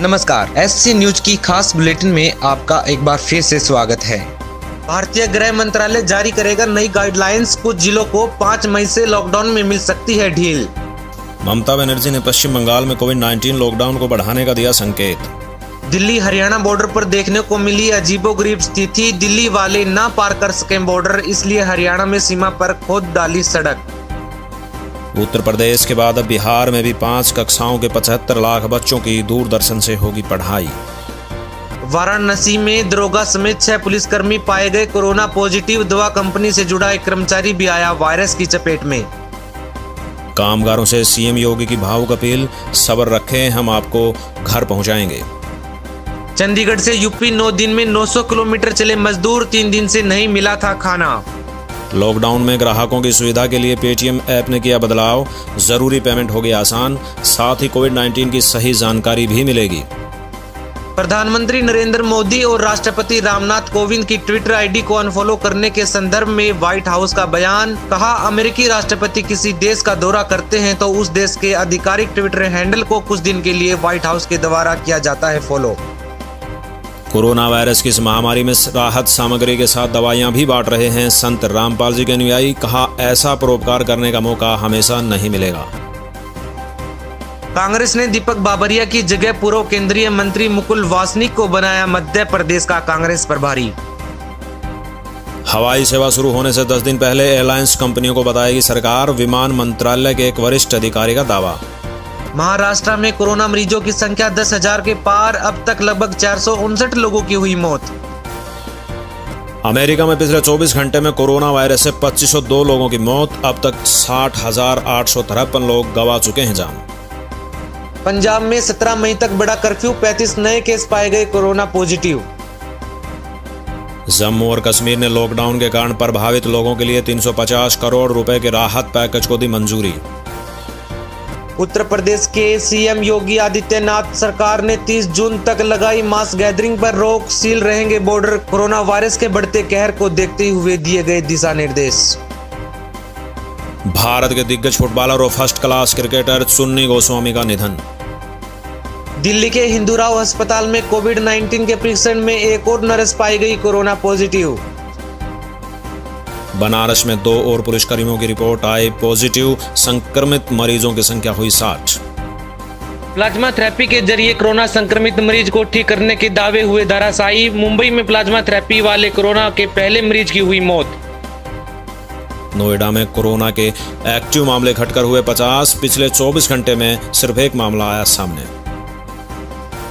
नमस्कार SC news की खास बुलेटिन में आपका एक बार फिर से स्वागत है। भारतीय गृह मंत्रालय जारी करेगा नई गाइडलाइंस कुछ जिलों को 5 मई से लॉकडाउन में मिल सकती है ढील। ममता बनर्जी ने पश्चिम बंगाल में कोविड 19 लॉकडाउन को बढ़ाने का दिया संकेत। दिल्ली हरियाणा बॉर्डर पर देखने को मिली अजीबोगरीब स्थिति दिल्ली वाले न पार कर सके बॉर्डर इसलिए हरियाणा में सीमा पर खोद डाली सड़क। उत्तर प्रदेश के बाद अब बिहार में भी पाँच कक्षाओं के 75 लाख बच्चों की दूरदर्शन से होगी पढ़ाई। वाराणसी में दरोगा समेत छह पुलिसकर्मी पाए गए कोरोना पॉजिटिव दवा कंपनी से जुड़ा एक कर्मचारी भी आया वायरस की चपेट में। कामगारों से सीएम योगी की भावुक अपील सबर रखें हम आपको घर पहुंचाएँगे। चंडीगढ़ से यूपी नौ दिन में 900 किलोमीटर चले मजदूर तीन दिन से नहीं मिला था खाना। लॉकडाउन में ग्राहकों की सुविधा के लिए पेटीएम ऐप ने किया बदलाव। ज़रूरी पेमेंट होगी आसान, साथ ही कोविड 19 की सही जानकारी भी मिलेगी। प्रधानमंत्री नरेंद्र मोदी और राष्ट्रपति रामनाथ कोविंद की ट्विटर आईडी को अनफॉलो करने के संदर्भ में व्हाइट हाउस का बयान, कहा, अमेरिकी राष्ट्रपति किसी देश का दौरा करते हैं तो उस देश के आधिकारिक ट्विटर हैंडल को कुछ दिन के लिए व्हाइट हाउस के द्वारा किया जाता है फॉलो। कोरोना वायरस की इस महामारी में राहत सामग्री के साथ दवाइयाँ भी बांट रहे हैं। संत रामपाल जी के अनुयायी कहा ऐसा परोपकार करने का मौका हमेशा नहीं मिलेगा। कांग्रेस ने दीपक बाबरिया की जगह पूर्व केंद्रीय मंत्री मुकुल वासनिक को बनाया मध्य प्रदेश का कांग्रेस प्रभारी। हवाई सेवा शुरू होने से 10 दिन पहले एयरलाइंस कंपनियों को बताएगी सरकार विमान मंत्रालय के एक वरिष्ठ अधिकारी का दावा। महाराष्ट्र में कोरोना मरीजों की संख्या दस हज़ार के पार अब तक लगभग चार सौ उनसठ लोगों की हुई मौत। अमेरिका में पिछले 24 घंटे में कोरोना वायरस से 2502 लोगों की मौत अब तक साठ लोग गवा चुके हैं जान। पंजाब में 17 मई तक बड़ा कर्फ्यू 35 नए केस पाए गए कोरोना पॉजिटिव। जम्मू और कश्मीर ने लॉकडाउन के कारण प्रभावित लोगों के लिए 350 करोड़ रुपए के राहत पैकेज को दी मंजूरी। उत्तर प्रदेश के सीएम योगी आदित्यनाथ सरकार ने 30 जून तक लगाई मास गैदरिंग पर रोक सील रहेंगे बॉर्डर कोरोना वायरस के बढ़ते कहर को देखते हुए दिए गए दिशा निर्देश। भारत के दिग्गज फुटबॉलर और first class cricketer Sunni Goswami का निधन। दिल्ली के हिंदूराव अस्पताल में कोविड 19 के परीक्षण में एक और नर्स पाई गई कोरोना पॉजिटिव। बनारस में दो और पुलिसकर्मियों की रिपोर्ट आई पॉजिटिव संक्रमित मरीजों की संख्या हुई साठ। प्लाज्मा थेरेपी के ज़रिए कोरोना संक्रमित मरीज़ को ठीक करने के दावे हुए धराशायी मुंबई में प्लाज्मा थेरेपी वाले कोरोना के पहले मरीज़ की हुई मौत। नोएडा में कोरोना के एक्टिव मामले घटकर हुए 50 पिछले 24 घंटे में सिर्फ़ एक मामला आया सामने।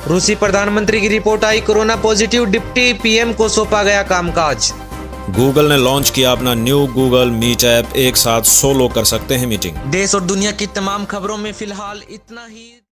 रूसी प्रधानमंत्री की रिपोर्ट आई कोरोना पॉजिटिव डिप्टी पीएम को सौंपा गया कामकाज। गूगल ने लॉन्च किया अपना न्यू गूगल मीट ऐप। एक साथ सोलो कर सकते हैं मीटिंग। देश और दुनिया की तमाम खबरों में फ़िलहाल इतना ही।